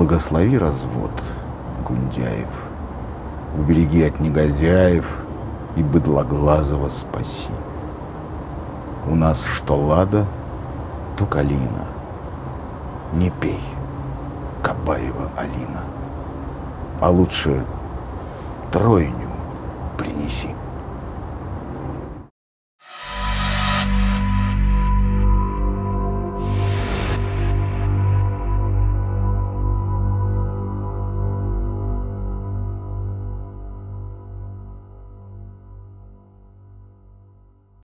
Благослови развод, Гундяев, Убереги от негодяев И быдлоглазого спаси. У нас что лада, то калина. Не пей, Кабаева Алина, А лучше тройню принеси.